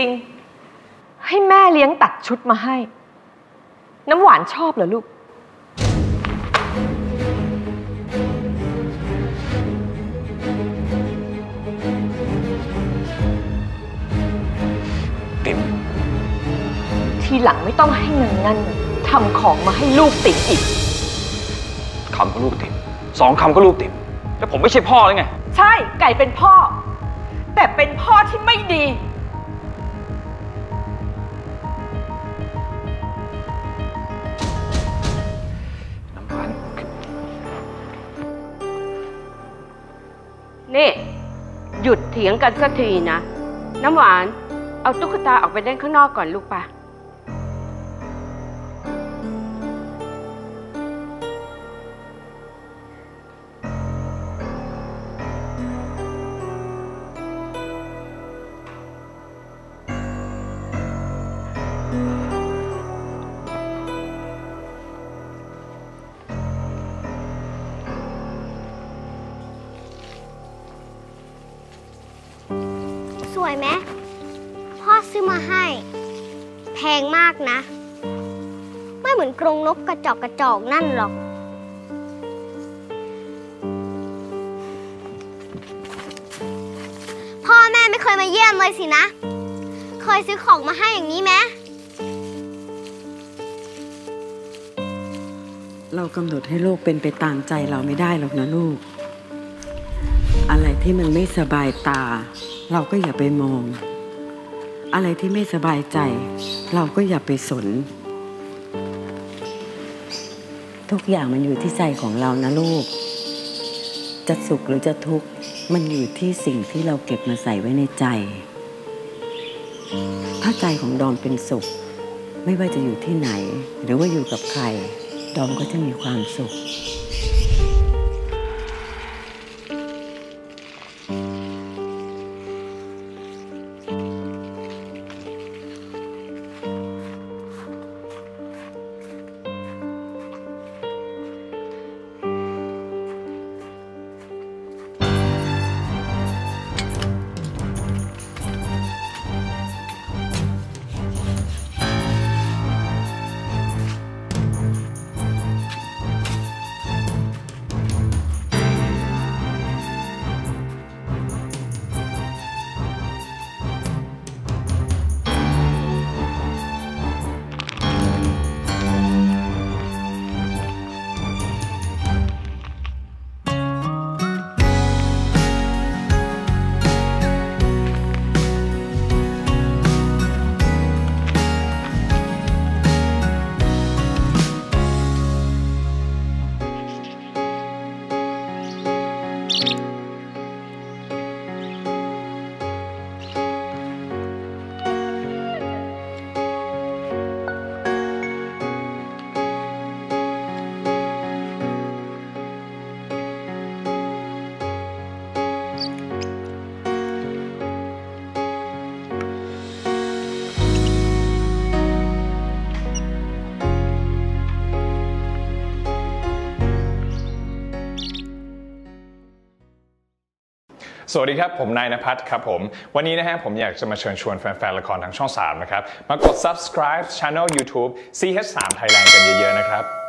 ริง ๆ ให้แม่เลี้ยงตัดชุดมาให้ น้ำหวานชอบเหรอลูก ติ๋มทีหลังไม่ต้องให้นางนั่นทำของมาให้ลูกติ๋มอีก คำก็ลูกติ๋มสองคำก็ลูกติ๋มแล้วผมไม่ใช่พ่อเลยไง ใช่ไก่เป็นพ่อ แต่เป็นพ่อที่ไม่ดี นี่ หยุดเถียงกันสักทีนะ น้ำหวาน เอาตุ๊กตาออกไปเล่นข้างนอกก่อนลูกปะ วยไหมพ่อซื้อมาให้ แพงมากนะ ไม่เหมือนกรงนกกระจอกกระจอกนั่นหรอก พ่อแม่ไม่เคยมาเยี่ยมเลยสินะ เคยซื้อของมาให้อย่างนี้ไหมเรากำหนดให้โลกเป็นไปตามใจเราไม่ได้หรอกนะลูก อะไรที่มันไม่สบายตา เราก็อย่าไปมอง อะไรที่ไม่สบายใจ เราก็อย่าไปสน ทุกอย่างมันอยู่ที่ใจของเรานะลูก จะสุขหรือจะทุกข์มันอยู่ที่สิ่งที่เราเก็บมาใส่ไว้ในใจ ถ้าใจของดอมเป็นสุข ไม่ว่าจะอยู่ที่ไหน หรือว่าอยู่กับใคร ดอมก็จะมีความสุข สวัสดีครับ ผมนายนภัทรครับผม วันนี้นะฮะผมอยากจะมาเชิญชวนแฟนๆละครทางช่อง 3 นะครับ มากด subscribe channel YouTube CH3 Thailand กันเยอะๆนะครับ